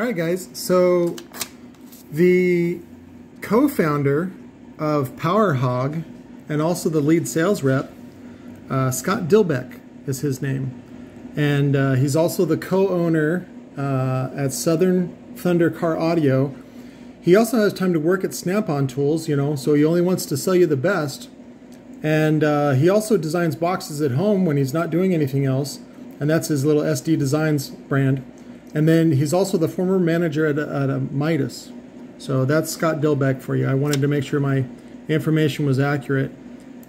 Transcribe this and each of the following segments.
All right, guys. So the co-founder of PowerHogg and also the lead sales rep, uh, Scott Dilbeck is his name. And uh, he's also the co-owner uh, at Southern Thunder Car Audio. He also has time to work at Snap-on Tools, you know, so he only wants to sell you the best. And uh, he also designs boxes at home when he's not doing anything else. And that's his little SD Designs brand. And then he's also the former manager at, at Midas. So that's Scott Dilbeck for you. I wanted to make sure my information was accurate.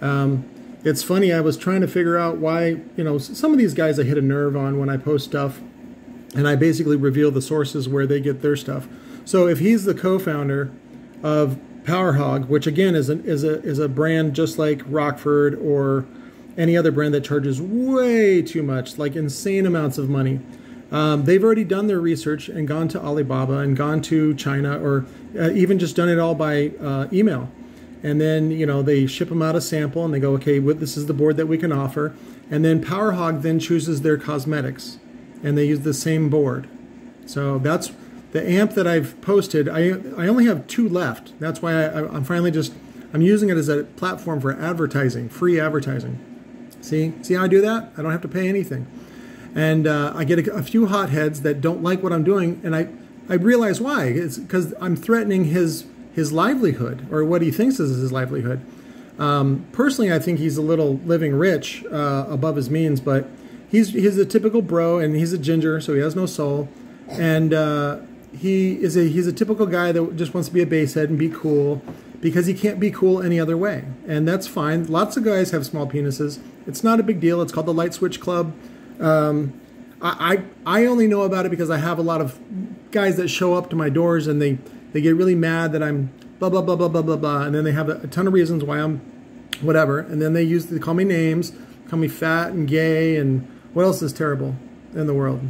Um, it's funny, I was trying to figure out why, you know, some of these guys I hit a nerve on when I post stuff, and I basically reveal the sources where they get their stuff. So if he's the co-founder of PowerHogg, which again is, an, is, a, is a brand just like Rockford or any other brand that charges way too much, like insane amounts of money. Um, they've already done their research and gone to Alibaba and gone to China or uh, even just done it all by uh, email. And then, you know, they ship them out a sample and they go, okay, well, this is the board that we can offer. And then PowerHogg then chooses their cosmetics and they use the same board. So that's the amp that I've posted. I, I only have two left. That's why I, I'm finally just, I'm using it as a platform for advertising, free advertising. See, see how I do that? I don't have to pay anything and uh, I get a, a, few hotheads that don't like what I'm doing, and I I realize why. It's because I'm threatening his his livelihood or what he thinks is his livelihood. Um, personally, I think he's a little living rich uh, above his means, but he's he's a typical bro, and he's a ginger, so he has no soul, and uh, he is a he's a typical guy that just wants to be a basshead and be cool because he can't be cool any other way, and that's fine. Lots of guys have small penises. It's not a big deal. It's called the Light Switch Club. Um, I, I, I only know about it because I have a lot of guys that show up to my doors and they, they get really mad that I'm blah, blah, blah, blah, blah, blah, blah. And then they have a, a ton of reasons why I'm whatever. And then they use, they call me names, call me fat and gay and what else is terrible in the world?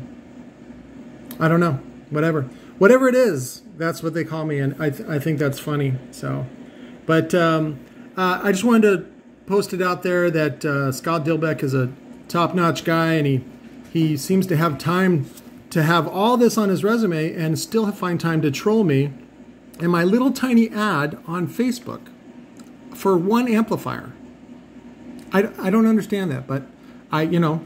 I don't know. Whatever. Whatever it is, that's what they call me. And I, th I think that's funny. So, but um, uh, I just wanted to post it out there that uh, Scott Dilbeck is a top-notch guy, and he he seems to have time to have all this on his resume and still find time to troll me and my little tiny ad on Facebook for one amplifier. I, I don't understand that, but I, you know,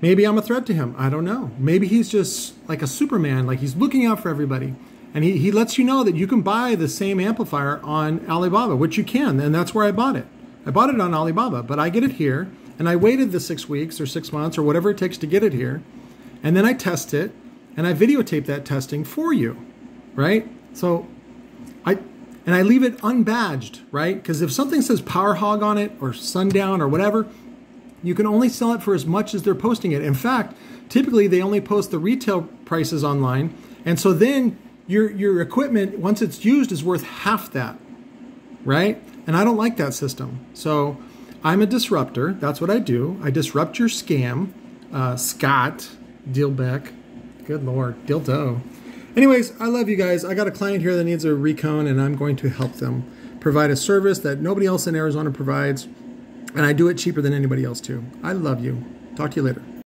maybe I'm a threat to him. I don't know. Maybe he's just like a Superman, like he's looking out for everybody. And he, he lets you know that you can buy the same amplifier on Alibaba, which you can, and that's where I bought it. I bought it on Alibaba, but I get it here and I waited the six weeks or six months or whatever it takes to get it here. And then I test it and I videotape that testing for you, right? So I, and I leave it unbadged, right? Because if something says PowerHogg on it or Sundown or whatever, you can only sell it for as much as they're posting it. In fact, typically they only post the retail prices online. And so then your, your equipment, once it's used, is worth half that, right? And I don't like that system. So I'm a disruptor. That's what I do. I disrupt your scam. Uh, Scott Dilbeck. Good Lord. Dildo. Anyways, I love you guys. I got a client here that needs a recon, and I'm going to help them provide a service that nobody else in Arizona provides. And I do it cheaper than anybody else, too. I love you. Talk to you later.